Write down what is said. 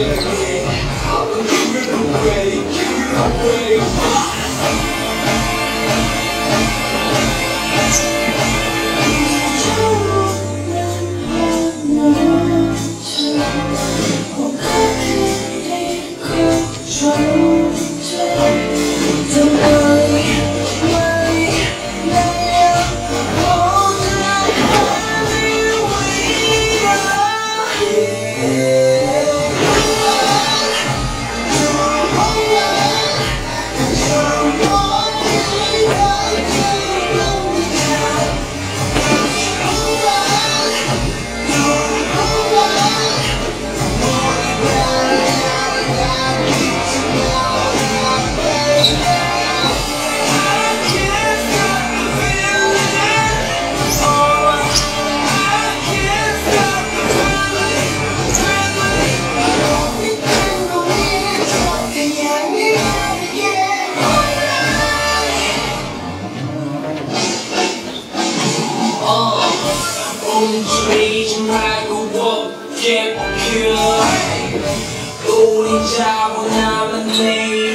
I'll Break you away. 예, 못 깨워 우리 자고 남은 내일.